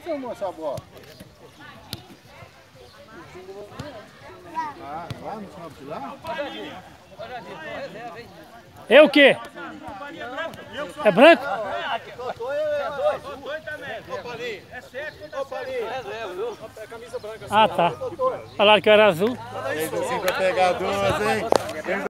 Onde você arrumou essa bola? Ah, lá no final de lá? É o quê? É branco? Ah, tá. Falaram que eu era azul. Assim pra pegar duas, hein?